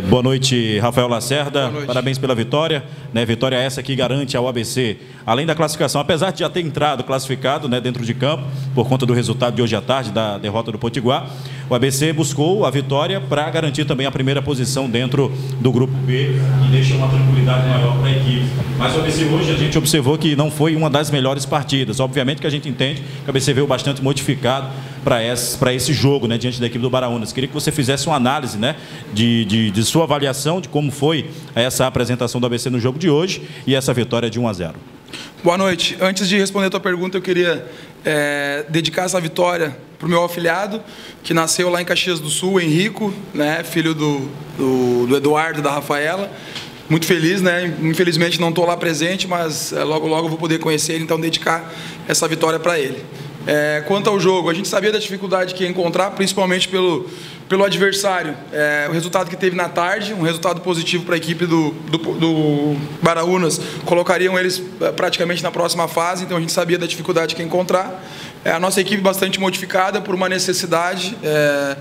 Boa noite, Rafael Lacerda. Parabéns pela vitória. Né, vitória essa que garante ao ABC, além da classificação, apesar de já ter entrado classificado né, dentro de campo, por conta do resultado de hoje à tarde, da derrota do Potiguar, o ABC buscou a vitória para garantir também a primeira posição dentro do grupo B e deixa uma tranquilidade maior para a equipe. Mas o ABC hoje a gente observou que não foi uma das melhores partidas. Obviamente que a gente entende que o ABC veio bastante modificado para esse, esse jogo, né, diante da equipe do Baraunas. Queria que você fizesse uma análise né, de, de, de sua avaliação de como foi essa apresentação do ABC no jogo de hoje e essa vitória de 1 a 0. Boa noite. Antes de responder a tua pergunta, eu queria é, dedicar essa vitória para o meu afilhado, que nasceu lá em Caxias do Sul, Henrico, né, filho do, do, do Eduardo e da Rafaela. Muito feliz, né? Infelizmente não estou lá presente, mas é, logo logo vou poder conhecer ele, então dedicar essa vitória para ele. É, quanto ao jogo, a gente sabia da dificuldade que ia encontrar, principalmente pelo, pelo adversário. É, o resultado que teve na tarde, um resultado positivo para a equipe do, do, do Baraunas, colocariam eles é, praticamente na próxima fase, então a gente sabia da dificuldade que ia encontrar. É, a nossa equipe bastante modificada por uma necessidade. É,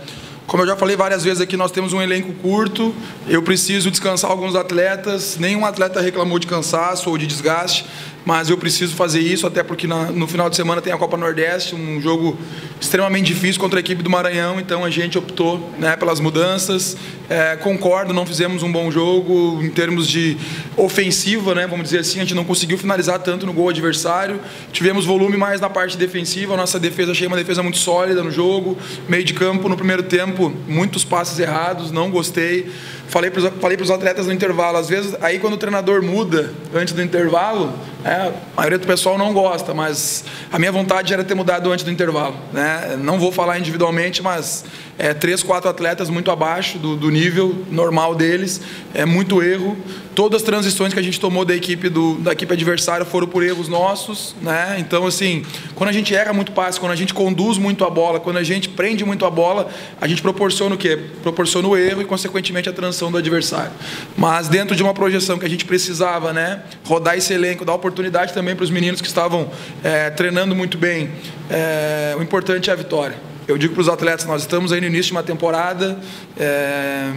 como eu já falei várias vezes aqui, nós temos um elenco curto, eu preciso descansar alguns atletas, nenhum atleta reclamou de cansaço ou de desgaste, mas eu preciso fazer isso, até porque na, no final de semana tem a Copa Nordeste, um jogo extremamente difícil contra a equipe do Maranhão, então a gente optou né, pelas mudanças. É, concordo, não fizemos um bom jogo em termos de ofensiva, né, vamos dizer assim, a gente não conseguiu finalizar tanto no gol adversário. Tivemos volume mais na parte defensiva, a nossa defesa achei uma defesa muito sólida no jogo, meio de campo no primeiro tempo, muitos passes errados, não gostei. Falei para os atletas no intervalo, às vezes, aí quando o treinador muda antes do intervalo, é, a maioria do pessoal não gosta, mas a minha vontade era ter mudado antes do intervalo. Né? Não vou falar individualmente, mas é, três, quatro atletas muito abaixo do, do, nível normal deles, é muito erro. Todas as transições que a gente tomou da equipe, do, da equipe adversária foram por erros nossos. Né? Então, assim, quando a gente erra muito passe, quando a gente conduz muito a bola, quando a gente prende muito a bola, a gente proporciona o quê? Proporciona o erro e, consequentemente, a transição do adversário. Mas dentro de uma projeção que a gente precisava, né? rodar esse elenco, dar oportunidade também para os meninos que estavam é, treinando muito bem, é, o importante é a vitória. Eu digo para os atletas, nós estamos aí no início de uma temporada, é,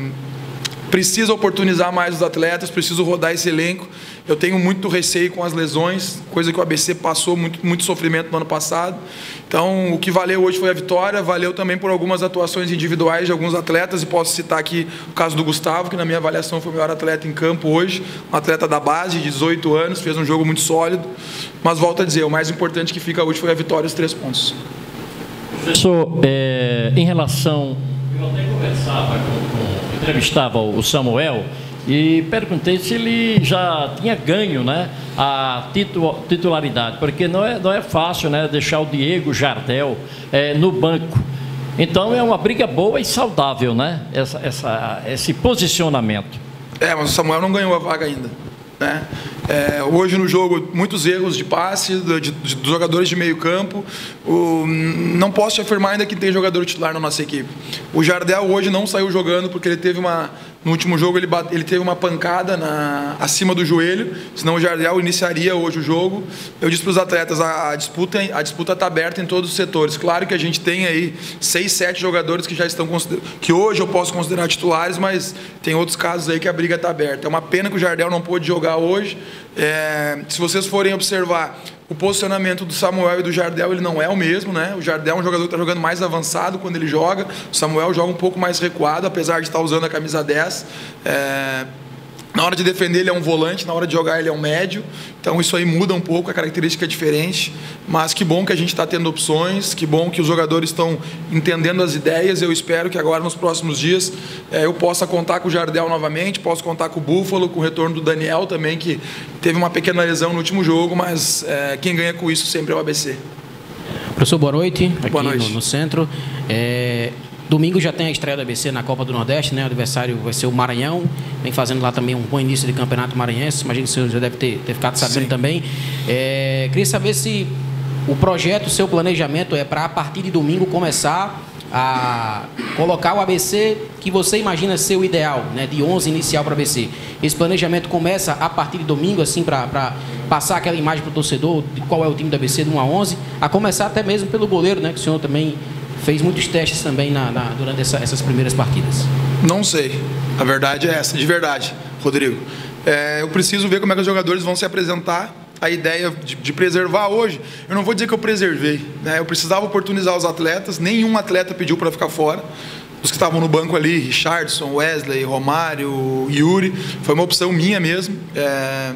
precisa oportunizar mais os atletas, preciso rodar esse elenco. Eu tenho muito receio com as lesões, coisa que o ABC passou muito, muito sofrimento no ano passado. Então, o que valeu hoje foi a vitória, valeu também por algumas atuações individuais de alguns atletas, e posso citar aqui o caso do Gustavo, que na minha avaliação foi o melhor atleta em campo hoje, um atleta da base, de 18 anos, fez um jogo muito sólido. Mas volto a dizer, o mais importante que fica hoje foi a vitória e os três pontos. Professor, é, em relação. Eu até conversava com, entrevistava o Samuel e perguntei se ele já tinha ganho né, a titularidade, porque não é, não é fácil né, deixar o Diego Jardel é, no banco. Então é uma briga boa e saudável, né? Essa, essa, esse posicionamento. É, mas o Samuel não ganhou a vaga ainda. Né? É, hoje no jogo, muitos erros de passe dos jogadores de meio campo. O, não posso afirmar ainda que tem jogador titular na nossa equipe. O Jardel hoje não saiu jogando porque ele teve uma. No último jogo ele, bate, ele teve uma pancada na, acima do joelho, senão o Jardel iniciaria hoje o jogo. Eu disse para os atletas, a, a disputa a disputa está aberta em todos os setores. Claro que a gente tem aí seis, sete jogadores que já estão que hoje eu posso considerar titulares, mas tem outros casos aí que a briga está aberta. É uma pena que o Jardel não pôde jogar hoje. É, se vocês forem observar o posicionamento do Samuel e do Jardel, ele não é o mesmo, né? O Jardel é um jogador que está jogando mais avançado quando ele joga, o Samuel joga um pouco mais recuado, apesar de estar usando a camisa 10. É, na hora de defender ele é um volante, na hora de jogar ele é um médio. Então isso aí muda um pouco, a característica é diferente. Mas que bom que a gente está tendo opções, que bom que os jogadores estão entendendo as ideias. Eu espero que agora nos próximos dias é, eu possa contar com o Jardel novamente, posso contar com o Búfalo, com o retorno do Daniel também, que teve uma pequena lesão no último jogo, mas é, quem ganha com isso sempre é o ABC. Professor, boa noite. Aqui boa noite. No, no centro. É, Domingo já tem a estreia da ABC na Copa do Nordeste, né? O adversário vai ser o Maranhão. Vem fazendo lá também um bom início de campeonato maranhense. Imagino que o senhor já deve ter, ter ficado sabendo Sim. também. É, queria saber se o projeto, o seu planejamento é para a partir de domingo começar a colocar o ABC que você imagina ser o ideal, né, de 11 inicial para ABC. Esse planejamento começa a partir de domingo, assim, para passar aquela imagem para o torcedor de qual é o time do ABC de 1 a 11, a começar até mesmo pelo goleiro, né, que o senhor também fez muitos testes também na, na durante essa, essas primeiras partidas? Não sei. A verdade é essa, de verdade, Rodrigo. É, eu preciso ver como é que os jogadores vão se apresentar. A ideia de, de preservar hoje, eu não vou dizer que eu preservei, né? eu precisava oportunizar os atletas, nenhum atleta pediu para ficar fora os que estavam no banco ali, Richardson, Wesley, Romário, Yuri, foi uma opção minha mesmo. É,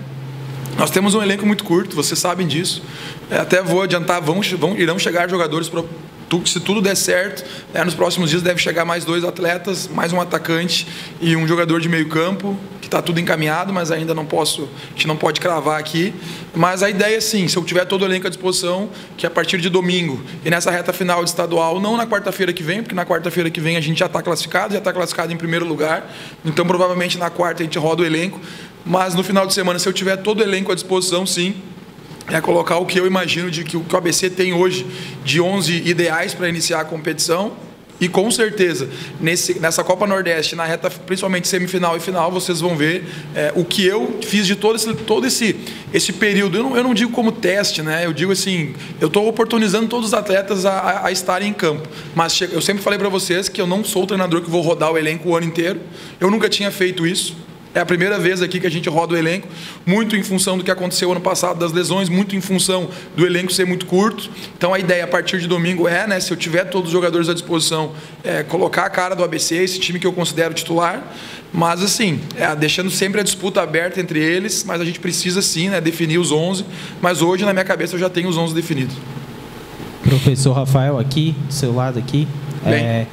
nós temos um elenco muito curto, vocês sabem disso. É, até vou adiantar, vão, vão, irão chegar jogadores se tudo der certo, né, nos próximos dias deve chegar mais dois atletas, mais um atacante e um jogador de meio campo, que está tudo encaminhado, mas ainda não posso, a gente não pode cravar aqui. Mas a ideia é sim, se eu tiver todo o elenco à disposição, que a partir de domingo e nessa reta final de estadual, não na quarta-feira que vem, porque na quarta-feira que vem a gente já está classificado, já está classificado em primeiro lugar, então provavelmente na quarta a gente roda o elenco, mas no final de semana, se eu tiver todo o elenco à disposição, sim, é colocar o que eu imagino de que o ABC tem hoje de 11 ideais para iniciar a competição. E com certeza, nesse, nessa Copa Nordeste, na reta, principalmente semifinal e final, vocês vão ver é, o que eu fiz de todo esse, todo esse, esse período. Eu não, eu não digo como teste, né? Eu digo assim, eu estou oportunizando todos os atletas a, a, estarem em campo. Mas eu sempre falei para vocês que eu não sou o treinador que vou rodar o elenco o ano inteiro. Eu nunca tinha feito isso. É a primeira vez aqui que a gente roda o elenco, muito em função do que aconteceu ano passado das lesões, muito em função do elenco ser muito curto. Então a ideia a partir de domingo é, né, se eu tiver todos os jogadores à disposição, é, colocar a cara do ABC, esse time que eu considero titular. Mas assim, é, deixando sempre a disputa aberta entre eles, mas a gente precisa sim né, definir os 11. Mas hoje na minha cabeça eu já tenho os 11 definidos. Professor Rafael aqui, do seu lado aqui. Bem. É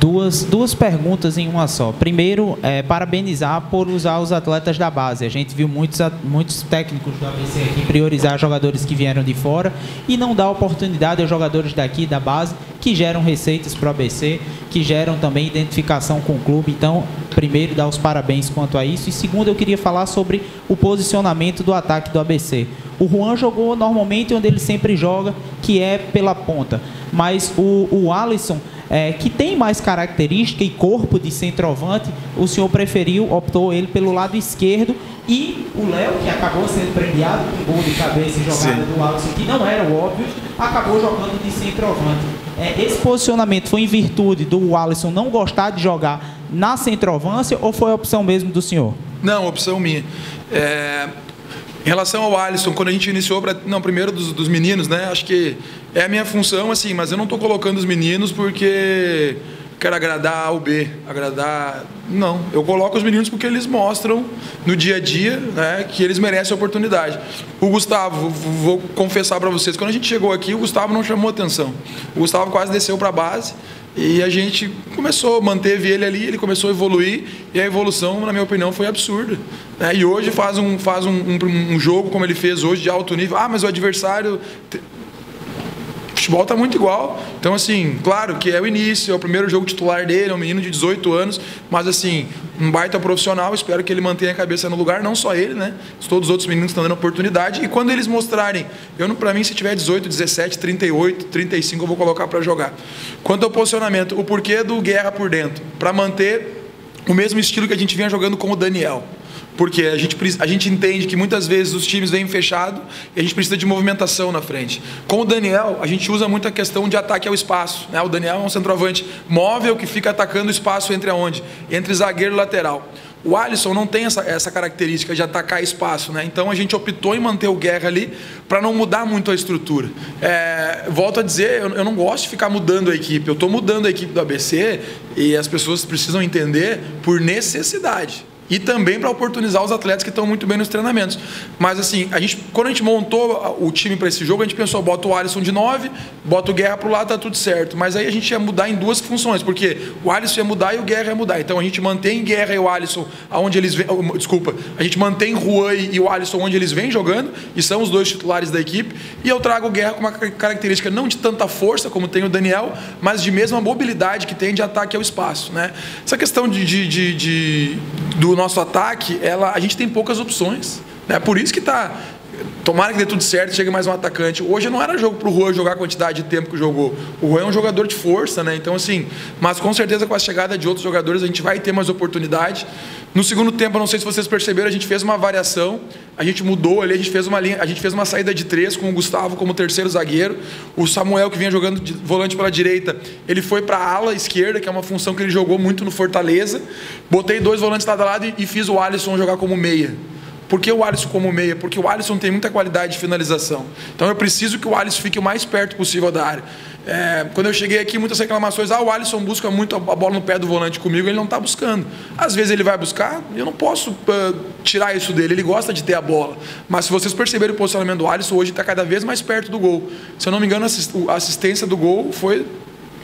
duas, duas perguntas em uma só. Primeiro, é, parabenizar por usar os atletas da base. A gente viu muitos, muitos técnicos do ABC aqui priorizar jogadores que vieram de fora e não dar oportunidade aos jogadores daqui da base que geram receitas para o ABC, que geram também identificação com o clube. Então, primeiro, dar os parabéns quanto a isso. E segundo, eu queria falar sobre o posicionamento do ataque do ABC. O Juan jogou normalmente onde ele sempre joga, que é pela ponta. Mas o, o Alisson é, que tem mais característica e corpo de centroavante, o senhor preferiu, optou ele pelo lado esquerdo e o Léo, que acabou sendo premiado com gol de cabeça e jogada Sim. do Alisson, que não era o óbvio, acabou jogando de centroavante. É, esse posicionamento foi em virtude do Alisson não gostar de jogar na centroavância ou foi a opção mesmo do senhor? Não, opção minha. É, em relação ao Alisson, quando a gente iniciou, pra, não, primeiro dos, dos, meninos, né? Acho que é a minha função, assim, mas eu não estou colocando os meninos porque quero agradar A ou B, agradar. Não, eu coloco os meninos porque eles mostram no dia a dia né, que eles merecem a oportunidade. O Gustavo, vou confessar para vocês, quando a gente chegou aqui, o Gustavo não chamou atenção. O Gustavo quase desceu para a base. E a gente começou, manteve ele ali, ele começou a evoluir, e a evolução, na minha opinião, foi absurda. Né? E hoje faz, um, faz um, um, um jogo como ele fez hoje, de alto nível. Ah, mas o adversário futebol está muito igual. Então, assim, claro que é o início, é o primeiro jogo titular dele, é um menino de 18 anos, mas, assim, um baita profissional. Espero que ele mantenha a cabeça no lugar, não só ele, né? Todos os outros meninos estão dando oportunidade. E quando eles mostrarem, eu para mim, se tiver 18, 17, 38, 35, eu vou colocar para jogar. Quanto ao posicionamento, o porquê do guerra por dentro? Para manter o mesmo estilo que a gente vinha jogando com o Daniel. Porque a gente, a gente entende que muitas vezes os times vêm fechados e a gente precisa de movimentação na frente. Com o Daniel, a gente usa muito a questão de ataque ao espaço. Né? O Daniel é um centroavante móvel que fica atacando o espaço entre aonde? Entre zagueiro e lateral. O Alisson não tem essa, essa característica de atacar espaço, né? Então a gente optou em manter o Guerra ali para não mudar muito a estrutura. É, volto a dizer, eu, eu, não gosto de ficar mudando a equipe. Eu estou mudando a equipe do ABC e as pessoas precisam entender por necessidade e também para oportunizar os atletas que estão muito bem nos treinamentos. Mas assim, a gente, quando a gente montou o time para esse jogo, a gente pensou, bota o Alisson de 9, bota o Guerra para o lado, tá tudo certo. Mas aí a gente ia mudar em duas funções, porque o Alisson ia mudar e o Guerra ia mudar. Então a gente mantém Guerra e o Alisson aonde eles vêm, desculpa, a gente mantém Juan e o Alisson onde eles vêm jogando, e são os dois titulares da equipe, e eu trago o Guerra com uma característica não de tanta força como tem o Daniel, mas de mesma mobilidade que tem de ataque ao espaço, né? Essa questão de, de, de, de do nosso ataque, ela, a gente tem poucas opções. É por isso que está Tomara que dê tudo certo, chegue mais um atacante. Hoje não era jogo para o Juan jogar a quantidade de tempo que jogou. O Juan é um jogador de força, né? Então, assim, mas com certeza com a chegada de outros jogadores a gente vai ter mais oportunidade. No segundo tempo, não sei se vocês perceberam, a gente fez uma variação, a gente mudou ali, a gente fez uma linha, a gente fez uma saída de três com o Gustavo como terceiro zagueiro. O Samuel, que vinha jogando de volante pela direita, ele foi para a ala esquerda, que é uma função que ele jogou muito no Fortaleza. Botei dois volantes lado a lado e, e fiz o Alisson jogar como meia. Por que o Alisson como meia? Porque o Alisson tem muita qualidade de finalização. Então eu preciso que o Alisson fique o mais perto possível da área. É, quando eu cheguei aqui, muitas reclamações. Ah, o Alisson busca muito a bola no pé do volante comigo, ele não está buscando. Às vezes ele vai buscar, eu não posso uh, tirar isso dele, ele gosta de ter a bola. Mas se vocês perceberem o posicionamento do Alisson, hoje está cada vez mais perto do gol. Se eu não me engano, a assistência do gol foi,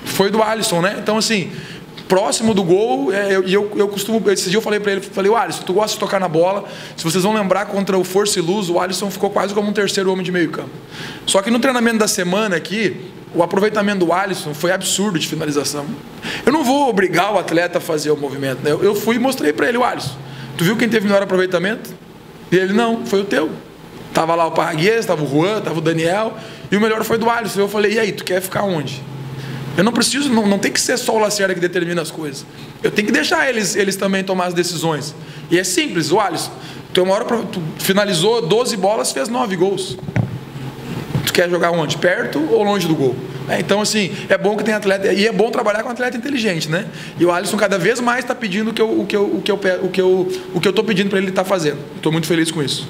foi do Alisson, né? Então, assim, próximo do gol, é, e eu, eu, eu, costumo. Esse dia eu falei para ele, falei, o Alisson, tu gosta de tocar na bola. Se vocês vão lembrar contra o Força e Luz, o Alisson ficou quase como um terceiro homem de meio campo. Só que no treinamento da semana aqui, o aproveitamento do Alisson foi absurdo de finalização. Eu não vou obrigar o atleta a fazer o movimento. Né? Eu fui e mostrei para ele, o Alisson. Tu viu quem teve melhor aproveitamento? E ele, não, foi o teu. Tava lá o Parraguês, tava o Juan, tava o Daniel, e o melhor foi do Alisson. Eu falei, e aí, tu quer ficar onde? Eu não preciso, não, não tem que ser só o Lacerda que determina as coisas. Eu tenho que deixar eles, eles também tomar as decisões. E é simples, o Alisson, tu, uma hora, tu finalizou 12 bolas, fez 9 gols. Tu quer jogar onde? Perto ou longe do gol? É, então, assim, é bom que tem atleta. E é bom trabalhar com atleta inteligente, né? E o Alisson cada vez mais está pedindo o que eu, o que eu, o que eu, o que eu, o que eu estou pedindo para ele estar tá fazendo. Estou muito feliz com isso.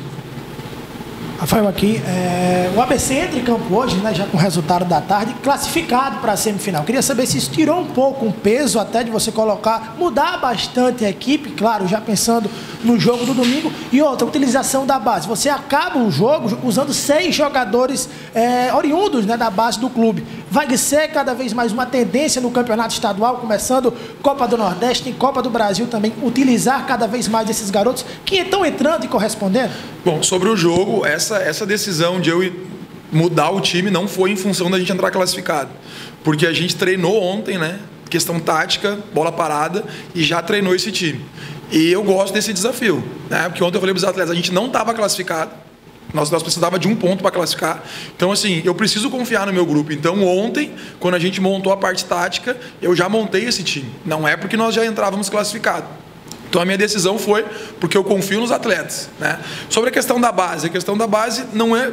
Rafael aqui, é, o ABC entra em campo hoje, né, já com o resultado da tarde, classificado para a semifinal. Queria saber se isso tirou um pouco um peso até de você colocar, mudar bastante a equipe, claro, já pensando no jogo do domingo. E outra, utilização da base. Você acaba o jogo usando seis jogadores é, oriundos né, da base do clube. Vai ser cada vez mais uma tendência no campeonato estadual, começando Copa do Nordeste e Copa do Brasil também, utilizar cada vez mais esses garotos que estão entrando e correspondendo? Bom, sobre o jogo, essa, essa decisão de eu mudar o time não foi em função da gente entrar classificado. Porque a gente treinou ontem, né? Questão tática, bola parada, e já treinou esse time. E eu gosto desse desafio, né? Porque ontem eu falei para os atletas, a gente não estava classificado, nós, nós precisava de um ponto para classificar. Então, assim, eu preciso confiar no meu grupo. Então, ontem, quando a gente montou a parte tática, eu já montei esse time. Não é porque nós já entrávamos classificados. Então a minha decisão foi porque eu confio nos atletas. Né? Sobre a questão da base, a questão da base não é.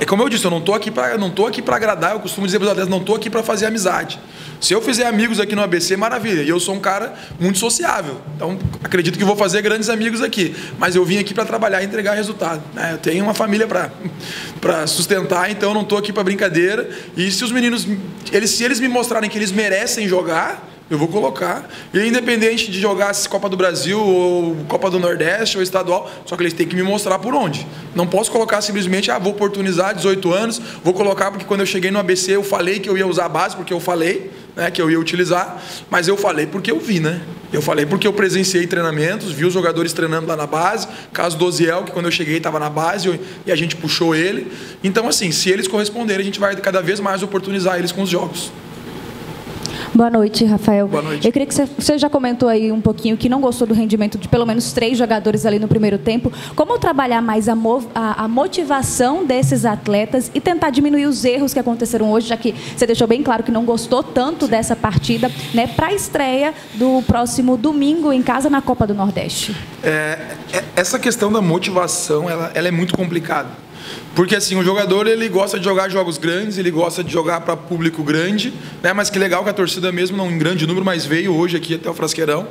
É como eu disse, eu não estou aqui para não tô aqui para agradar, eu costumo dizer para os atletas, não estou aqui para fazer amizade. Se eu fizer amigos aqui no ABC, maravilha. E eu sou um cara muito sociável. Então, acredito que vou fazer grandes amigos aqui. Mas eu vim aqui para trabalhar e entregar resultado. Né? Eu tenho uma família para sustentar, então eu não estou aqui para brincadeira. E se os meninos, eles, se eles me mostrarem que eles merecem jogar, eu vou colocar. E independente de jogar Copa do Brasil, ou Copa do Nordeste, ou estadual, só que eles têm que me mostrar por onde. Não posso colocar simplesmente, ah, vou oportunizar 18 anos, vou colocar porque quando eu cheguei no ABC eu falei que eu ia usar a base, porque eu falei né, que eu ia utilizar, mas eu falei porque eu vi, né? Eu falei porque eu presenciei treinamentos, vi os jogadores treinando lá na base, caso do Oziel, que quando eu cheguei estava na base e a gente puxou ele. Então, assim, se eles corresponderem, a gente vai cada vez mais oportunizar eles com os jogos. Boa noite, Rafael. Boa noite. Eu queria que você, você já comentou aí um pouquinho que não gostou do rendimento de pelo menos três jogadores ali no primeiro tempo. Como trabalhar mais a, a, a motivação desses atletas e tentar diminuir os erros que aconteceram hoje, já que você deixou bem claro que não gostou tanto dessa partida, né, para a estreia do próximo domingo em casa na Copa do Nordeste? É, é essa questão da motivação, ela, ela é muito complicada porque assim, o jogador ele gosta de jogar jogos grandes, ele gosta de jogar para público grande, né? Mas que legal que a torcida mesmo não em grande número, mas veio hoje aqui até o Frasqueirão.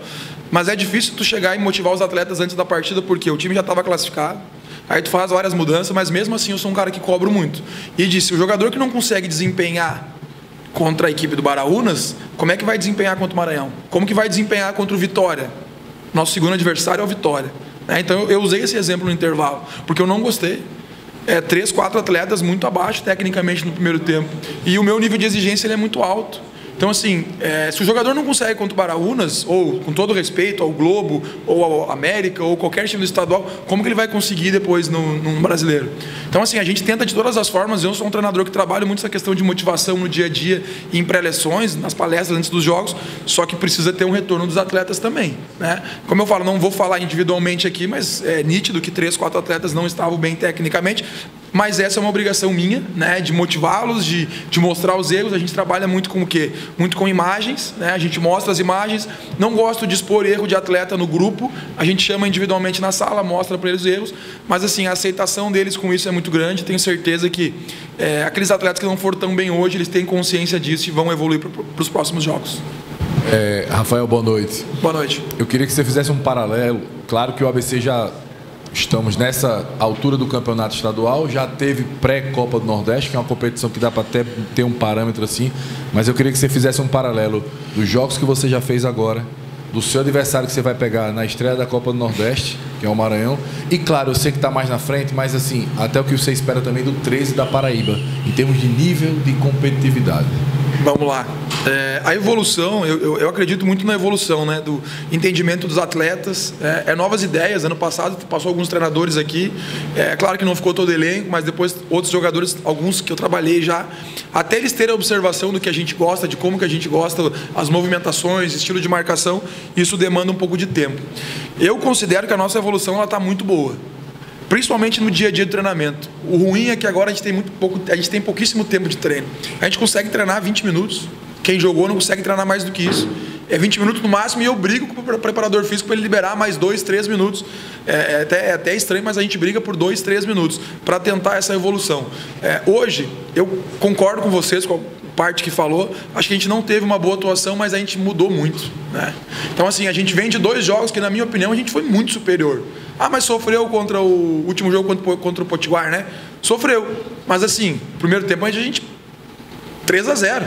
Mas é difícil tu chegar e motivar os atletas antes da partida porque o time já estava classificado. Aí tu faz várias mudanças, mas mesmo assim eu sou um cara que cobro muito. E disse, o jogador que não consegue desempenhar contra a equipe do Baraunas, como é que vai desempenhar contra o Maranhão? Como que vai desempenhar contra o Vitória? Nosso segundo adversário é o Vitória. Né? Então eu usei esse exemplo no intervalo, porque eu não gostei é, três, quatro atletas muito abaixo tecnicamente no primeiro tempo. E o meu nível de exigência ele é muito alto. Então, assim, é, se o jogador não consegue contra o Baraunas, ou com todo respeito ao Globo, ou ao América, ou qualquer time estadual, como que ele vai conseguir depois no, no brasileiro? Então, assim, a gente tenta de todas as formas. Eu sou um treinador que trabalha muito essa questão de motivação no dia a dia, em pré-leções, nas palestras antes dos jogos, só que precisa ter um retorno dos atletas também. Né? Como eu falo, não vou falar individualmente aqui, mas é nítido que três, quatro atletas não estavam bem tecnicamente, mas essa é uma obrigação minha, né, de motivá-los, de, de mostrar os erros. A gente trabalha muito com o quê? Muito com imagens, né? A gente mostra as imagens. Não gosto de expor erro de atleta no grupo. A gente chama individualmente na sala, mostra para eles os erros. Mas assim, a aceitação deles com isso é muito grande. Tenho certeza que é, aqueles atletas que não foram tão bem hoje, eles têm consciência disso e vão evoluir para os próximos jogos. É, Rafael, boa noite. Boa noite. Eu queria que você fizesse um paralelo. Claro que o ABC já Estamos nessa altura do campeonato estadual, já teve pré-Copa do Nordeste, que é uma competição que dá para até ter um parâmetro assim, mas eu queria que você fizesse um paralelo dos jogos que você já fez agora, do seu adversário que você vai pegar na estreia da Copa do Nordeste, que é o Maranhão, e claro, eu sei que está mais na frente, mas assim, até o que você espera também do 13 da Paraíba, em termos de nível de competitividade. Vamos lá. É, a evolução, eu, eu, eu, acredito muito na evolução, né? Do entendimento dos atletas, é, é, novas ideias. Ano passado passou alguns treinadores aqui. É claro que não ficou todo elenco, mas depois outros jogadores, alguns que eu trabalhei já, até eles terem a observação do que a gente gosta, de como que a gente gosta, as movimentações, estilo de marcação, isso demanda um pouco de tempo. Eu considero que a nossa evolução ela está muito boa principalmente no dia a dia do treinamento. O ruim é que agora a gente tem muito pouco, a gente tem pouquíssimo tempo de treino. A gente consegue treinar 20 minutos. Quem jogou não consegue treinar mais do que isso. É 20 minutos no máximo e eu brigo com o preparador físico para ele liberar mais 2, 3 minutos. É, é, até, é até estranho, mas a gente briga por 2, 3 minutos para tentar essa evolução. É, hoje, eu concordo com vocês, com parte que falou, acho que a gente não teve uma boa atuação, mas a gente mudou muito. Né? Então, assim, a gente vem de dois jogos que, na minha opinião, a gente foi muito superior. Ah, mas sofreu contra o último jogo contra, o Potiguar, né? Sofreu. Mas assim, primeiro tempo a gente 3 a 0.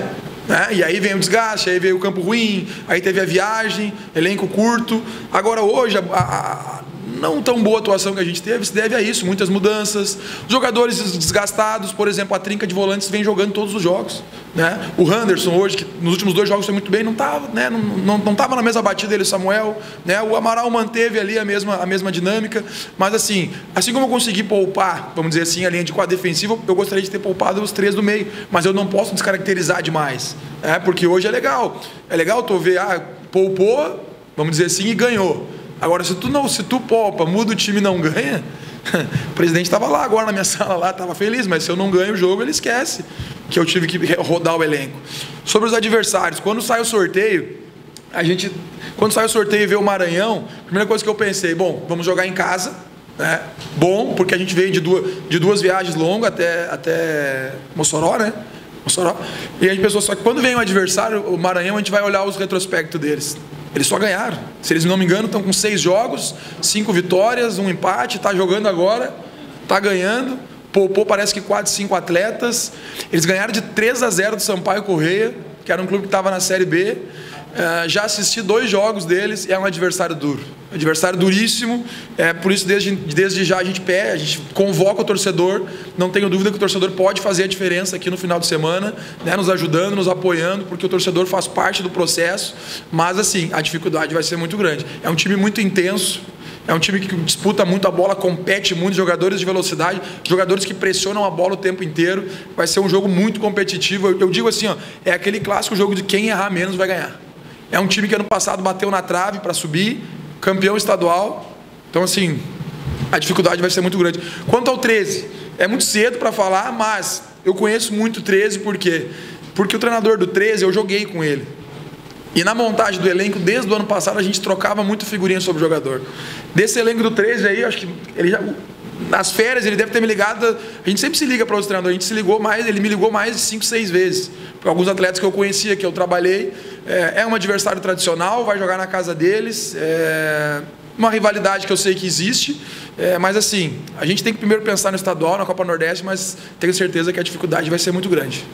Né? E aí vem o desgaste, aí veio o campo ruim, aí teve a viagem, elenco curto. Agora hoje a, a, não tão boa atuação que a gente teve se deve a isso, muitas mudanças. Jogadores desgastados, por exemplo, a trinca de volantes vem jogando todos os jogos. Né? O Henderson hoje, que nos últimos dois jogos foi muito bem, não estava né? não, não, não tava na mesma batida ele, Samuel. Né? O Amaral manteve ali a mesma, a mesma dinâmica. Mas assim, assim como eu consegui poupar, vamos dizer assim, a linha de quadro defensivo, eu gostaria de ter poupado os três do meio. Mas eu não posso descaracterizar demais. Né? Porque hoje é legal. É legal tu ver, ah, poupou, vamos dizer assim, e ganhou. Agora, se tu não, se tu poupa, muda o time e não ganha, o presidente estava lá agora na minha sala lá, estava feliz, mas se eu não ganho o jogo, ele esquece que eu tive que rodar o elenco. Sobre os adversários, quando sai o sorteio, a gente, quando sai o sorteio e vê o Maranhão, a primeira coisa que eu pensei, bom, vamos jogar em casa, né? Bom, porque a gente veio de duas, de duas viagens longas até, até Mossoró, né? Mossoró. E a gente pensou, só que quando vem o adversário, o Maranhão, a gente vai olhar os retrospectos deles. Eles só ganharam. Se eles não me engano, estão com seis jogos, cinco vitórias, um empate, está jogando agora, está ganhando. Poupou parece que quatro, cinco atletas. Eles ganharam de 3 a 0 do Sampaio Correia, que era um clube que estava na Série B. Uh, já assisti dois jogos deles é um adversário duro. Adversário duríssimo. É, por isso, desde, desde já, a gente pede, a gente convoca o torcedor. Não tenho dúvida que o torcedor pode fazer a diferença aqui no final de semana, né, nos ajudando, nos apoiando, porque o torcedor faz parte do processo. Mas, assim, a dificuldade vai ser muito grande. É um time muito intenso. É um time que disputa muito a bola, compete muito, jogadores de velocidade, jogadores que pressionam a bola o tempo inteiro. Vai ser um jogo muito competitivo. Eu, eu digo assim, ó, é aquele clássico jogo de quem errar menos vai ganhar. É um time que ano passado bateu na trave para subir, campeão estadual. Então, assim, a dificuldade vai ser muito grande. Quanto ao 13, é muito cedo para falar, mas eu conheço muito o 13 por quê? Porque o treinador do 13, eu joguei com ele. E na montagem do elenco, desde o ano passado, a gente trocava muito figurinha sobre o jogador. Desse elenco do 13 aí, acho que ele já, nas férias ele deve ter me ligado. A gente sempre se liga para os treinadores. A gente se ligou mais, ele me ligou mais de 5, 6 vezes. Alguns atletas que eu conhecia, que eu trabalhei. É, é um adversário tradicional, vai jogar na casa deles. É uma rivalidade que eu sei que existe. É, mas assim, a gente tem que primeiro pensar no estadual, na Copa Nordeste, mas tenho certeza que a dificuldade vai ser muito grande.